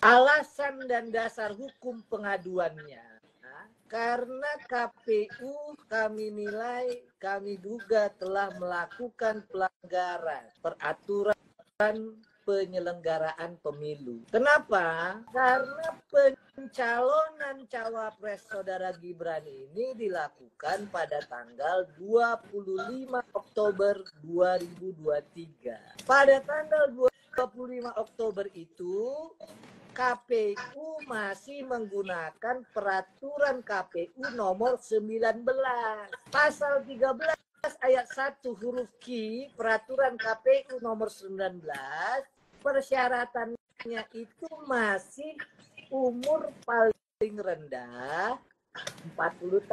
alasan dan dasar hukum pengaduannya karena KPU kami nilai, kami duga telah melakukan pelanggaran peraturan penyelenggaraan pemilu. Kenapa? Karena pencalonan cawapres saudara Gibran ini dilakukan pada tanggal 25 Oktober 2023. Pada tanggal 25 Oktober itu KPU masih menggunakan peraturan KPU nomor 19 pasal 13 ayat 1 huruf Q peraturan KPU nomor 19 persyaratannya itu masih umur paling rendah 40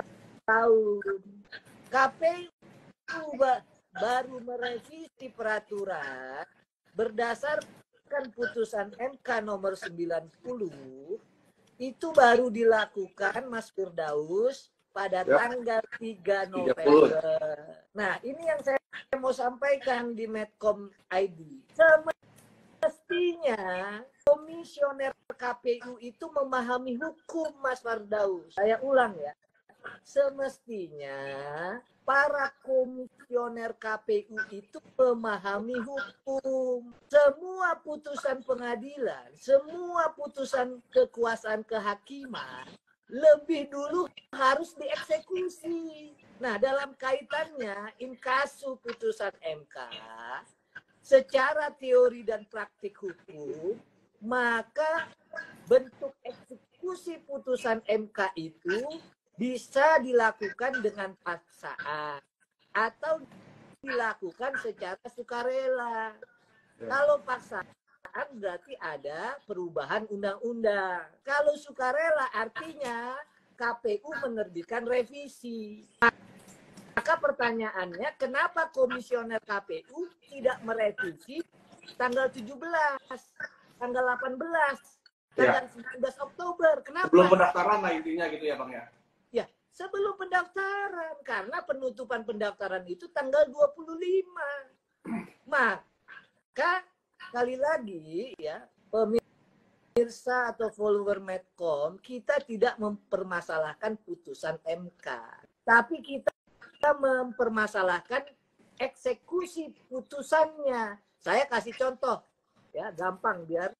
tahun. KPU baru merevisi peraturan berdasarkan kan putusan MK nomor 90 itu baru dilakukan Mas Firdaus pada ya. tanggal 3 November. 30. Nah, ini yang saya mau sampaikan di Medcom ID. Semestinya komisioner KPU itu memahami hukum Mas Firdaus. Saya ulang ya. Semestinya para komisioner KPU itu memahami hukum. Semua putusan pengadilan, semua putusan kekuasaan kehakiman lebih dulu harus dieksekusi. Nah, dalam kaitannya inkasu putusan MK, secara teori dan praktik hukum, maka bentuk eksekusi putusan MK itu bisa dilakukan dengan paksaan atau dilakukan secara sukarela. Ya. Kalau paksaan berarti ada perubahan undang-undang. Kalau sukarela artinya KPU menerbitkan revisi. Maka pertanyaannya, kenapa komisioner KPU tidak merevisi tanggal 17, tanggal 18, tanggal ya. 19 Oktober? Kenapa? Belum pendaftaran lah intinya gitu ya Bang ya? Sebelum pendaftaran karena penutupan pendaftaran itu tanggal 25. Maka kali lagi ya pemirsa atau follower Medcom kita tidak mempermasalahkan putusan MK, tapi kita mempermasalahkan eksekusi putusannya. Saya kasih contoh ya, gampang biar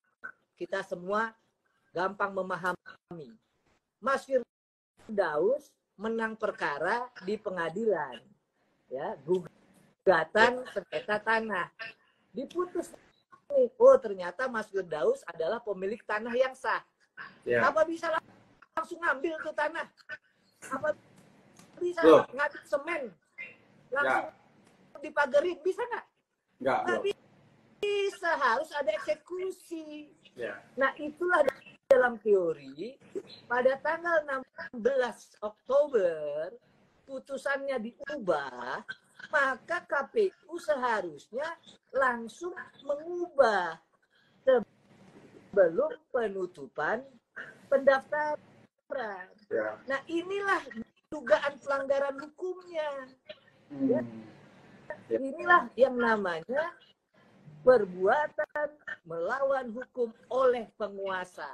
kita semua gampang memahami. Mas Firdaus menang perkara di pengadilan. Ya, gugatan sengketa tanah. Diputus nih, oh ternyata Mas Firdaus adalah pemilik tanah yang sah. Ya. Apa bisa langsung ngambil tuh tanah? Apa bisa Loh. ngambil semen? Langsung ya. dipagerin, bisa nggak? Nggak, bisa, harus ada eksekusi. Ya. Nah itulah dalam teori pada tanggal 16 Oktober putusannya diubah, maka KPU seharusnya langsung mengubah sebelum penutupan pendaftaran. Ya. Nah inilah dugaan pelanggaran hukumnya. Hmm. Ya. Inilah yang namanya perbuatan melawan hukum oleh penguasa.